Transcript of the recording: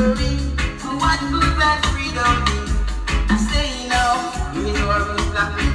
What good and freedom mean? I say now, you know I will